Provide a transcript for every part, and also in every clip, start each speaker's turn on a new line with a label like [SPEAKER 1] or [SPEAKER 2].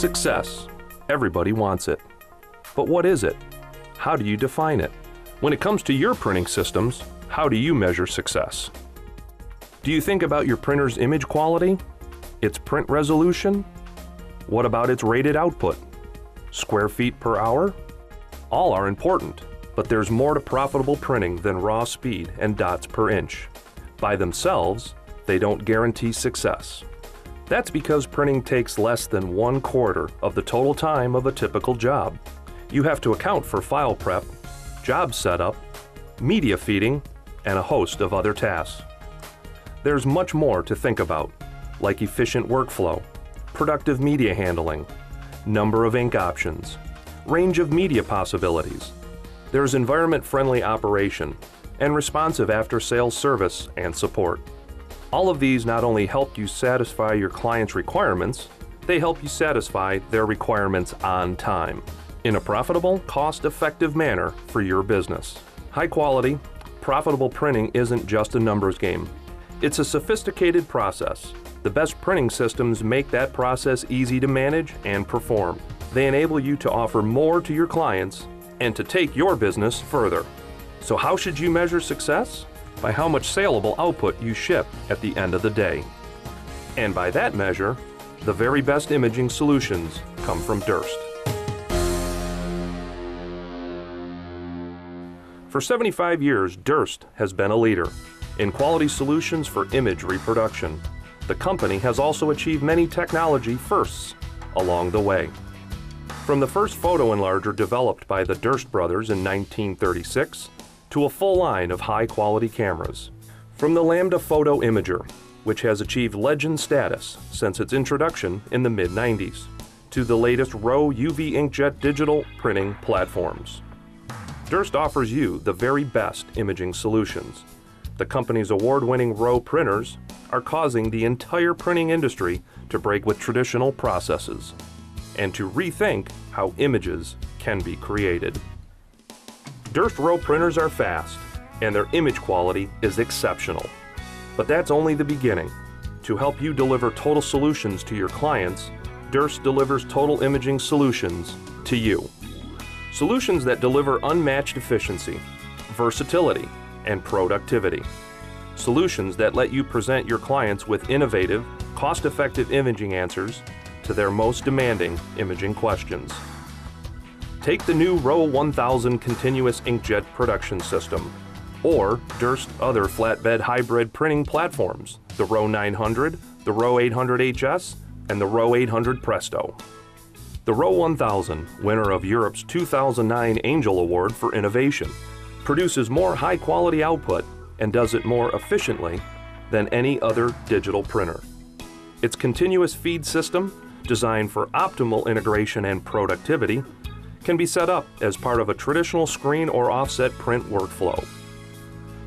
[SPEAKER 1] Success. Everybody wants it. But what is it? How do you define it? When it comes to your printing systems, how do you measure success? Do you think about your printer's image quality? Its print resolution? What about its rated output? Square feet per hour? All are important, but there's more to profitable printing than raw speed and dots per inch. By themselves, they don't guarantee success. That's because printing takes less than one quarter of the total time of a typical job. You have to account for file prep, job setup, media feeding, and a host of other tasks. There's much more to think about, like efficient workflow, productive media handling, number of ink options, range of media possibilities. There's environment-friendly operation and responsive after-sales service and support. All of these not only help you satisfy your client's requirements, they help you satisfy their requirements on time in a profitable, cost-effective manner for your business. High quality, profitable printing isn't just a numbers game. It's a sophisticated process. The best printing systems make that process easy to manage and perform. They enable you to offer more to your clients and to take your business further. So how should you measure success? By how much saleable output you ship at the end of the day. And by that measure, the very best imaging solutions come from Durst. For 75 years, Durst has been a leader in quality solutions for image reproduction. The company has also achieved many technology firsts along the way. From the first photo enlarger developed by the Durst brothers in 1936 to a full line of high quality cameras. From the Lambda Photo Imager, which has achieved legend status since its introduction in the mid 90s, to the latest Rho UV inkjet digital printing platforms. Durst offers you the very best imaging solutions. The company's award-winning Rho printers are causing the entire printing industry to break with traditional processes and to rethink how images can be created. Durst Rho printers are fast and their image quality is exceptional. But that's only the beginning. To help you deliver total solutions to your clients, Durst delivers total imaging solutions to you. Solutions that deliver unmatched efficiency, versatility, and productivity. Solutions that let you present your clients with innovative, cost-effective imaging answers to their most demanding imaging questions. Take the new Rho 1000 continuous inkjet production system, or Durst other flatbed hybrid printing platforms, the Rho 900, the Rho 800 HS, and the Rho 800 Presto. The Rho 1000, winner of Europe's 2009 Angel Award for Innovation, produces more high quality output and does it more efficiently than any other digital printer. Its continuous feed system, designed for optimal integration and productivity, can be set up as part of a traditional screen or offset print workflow.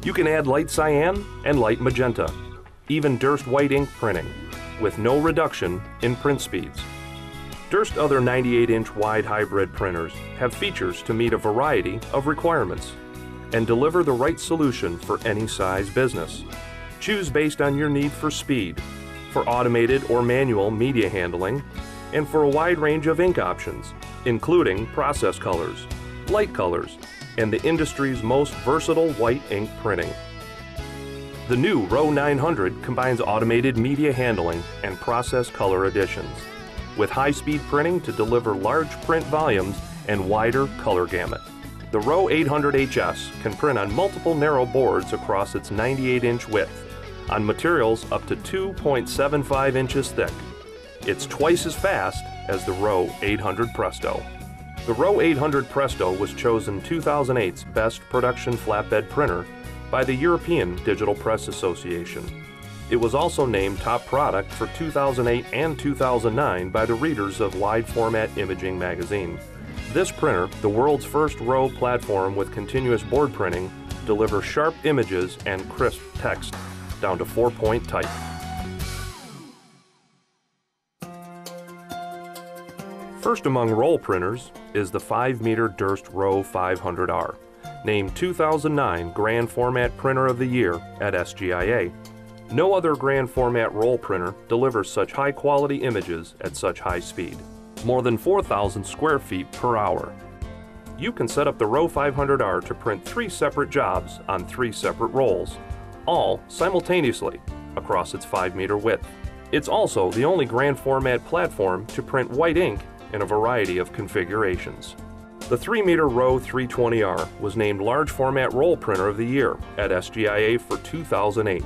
[SPEAKER 1] You can add light cyan and light magenta, even Durst white ink printing, with no reduction in print speeds. Durst other 98-inch wide hybrid printers have features to meet a variety of requirements and deliver the right solution for any size business. Choose based on your need for speed, for automated or manual media handling, and for a wide range of ink options, including process colors, light colors, and the industry's most versatile white ink printing. The new Rho 900 combines automated media handling and process color additions with high-speed printing to deliver large print volumes and wider color gamut. The Rho 800HS can print on multiple narrow boards across its 98-inch width, on materials up to 2.75 inches thick. It's twice as fast as the Rho 800 Presto. The Rho 800 Presto was chosen 2008's Best Production Flatbed Printer by the European Digital Press Association. It was also named top product for 2008 and 2009 by the readers of Wide Format Imaging magazine. This printer, the world's first Rho platform with continuous board printing, delivers sharp images and crisp text down to four-point type. First among roll printers is the 5-meter Durst Rho 500R, named 2009 Grand Format Printer of the Year at SGIA. No other grand format roll printer delivers such high quality images at such high speed. more than 4,000 square feet per hour. You can set up the Rho 500R to print three separate jobs on three separate rolls, all simultaneously across its 5 meter width. It's also the only grand format platform to print white ink in a variety of configurations. The 3 meter Rho 320R was named Large Format Roll Printer of the Year at SGIA for 2008.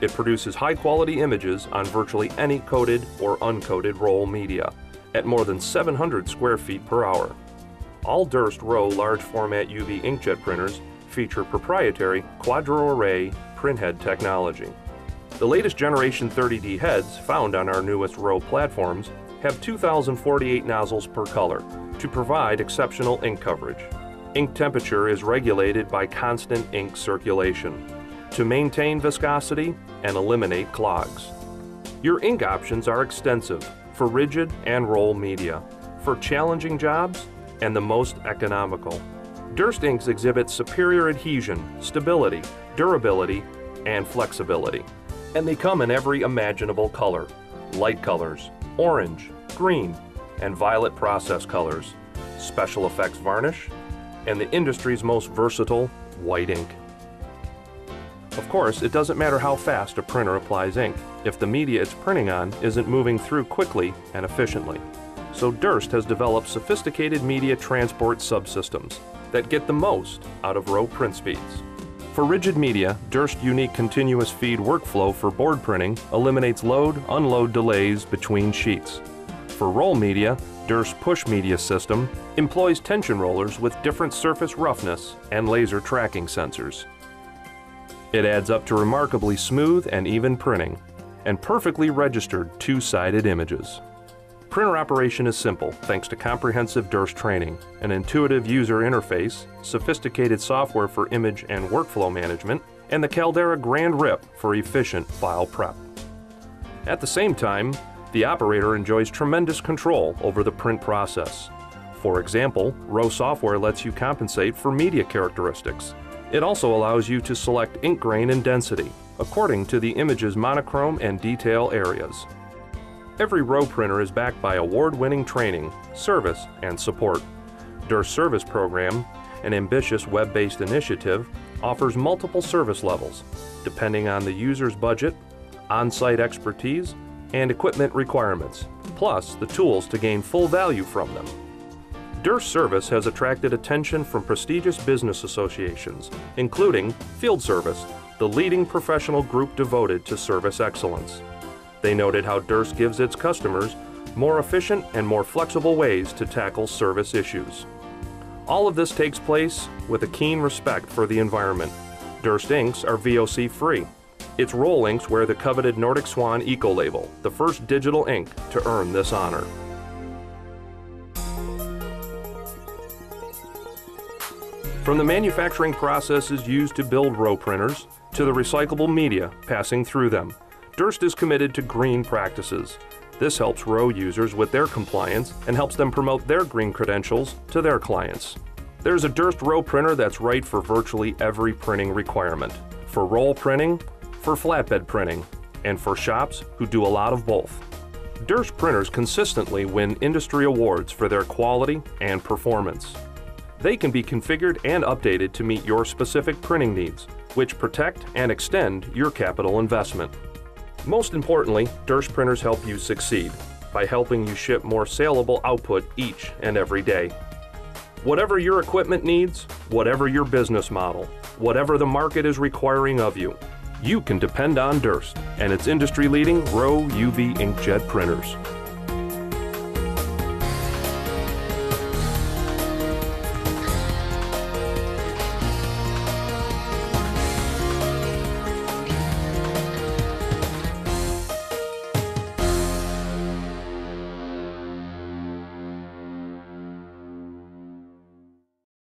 [SPEAKER 1] It produces high quality images on virtually any coated or uncoated roll media at more than 700 square feet per hour. All Durst Rho large format UV inkjet printers feature proprietary quadro array printhead technology. The latest generation 30D heads found on our newest Rho platforms have 2048 nozzles per color to provide exceptional ink coverage. Ink temperature is regulated by constant ink circulation to maintain viscosity and eliminate clogs. Your ink options are extensive for rigid and roll media, for challenging jobs, and the most economical. Durst inks exhibit superior adhesion, stability, durability, and flexibility. And they come in every imaginable color light colors, orange, green, and violet process colors, special effects varnish, and the industry's most versatile white ink. Of course, it doesn't matter how fast a printer applies ink if the media it's printing on isn't moving through quickly and efficiently. So Durst has developed sophisticated media transport subsystems that get the most out of Rho print speeds. For rigid media, Durst unique continuous feed workflow for board printing eliminates load unload delays between sheets. For roll media, Durst push media system employs tension rollers with different surface roughness and laser tracking sensors. It adds up to remarkably smooth and even printing, and perfectly registered two-sided images. Printer operation is simple thanks to comprehensive Durst training, an intuitive user interface, sophisticated software for image and workflow management, and the Caldera Grand Rip for efficient file prep. At the same time, the operator enjoys tremendous control over the print process. For example, Rho software lets you compensate for media characteristics. It also allows you to select ink grain and density, according to the image's monochrome and detail areas. Every Rho printer is backed by award-winning training, service, and support. Durst Service Program, an ambitious web-based initiative, offers multiple service levels, depending on the user's budget, on-site expertise, and equipment requirements, plus the tools to gain full value from them. Durst Service has attracted attention from prestigious business associations, including Field Service, the leading professional group devoted to service excellence. They noted how Durst gives its customers more efficient and more flexible ways to tackle service issues. All of this takes place with a keen respect for the environment. Durst inks are VOC free. Its roll inks wear the coveted Nordic Swan Eco label, the first digital ink to earn this honor. From the manufacturing processes used to build Rho printers to the recyclable media passing through them, Durst is committed to green practices. This helps Rho users with their compliance and helps them promote their green credentials to their clients. There's a Durst Rho printer that's right for virtually every printing requirement. For roll printing, for flatbed printing, and for shops who do a lot of both. Durst printers consistently win industry awards for their quality and performance. They can be configured and updated to meet your specific printing needs, which protect and extend your capital investment. Most importantly, Durst printers help you succeed by helping you ship more saleable output each and every day. Whatever your equipment needs, whatever your business model, whatever the market is requiring of you, you can depend on Durst and its industry-leading Rho UV inkjet printers.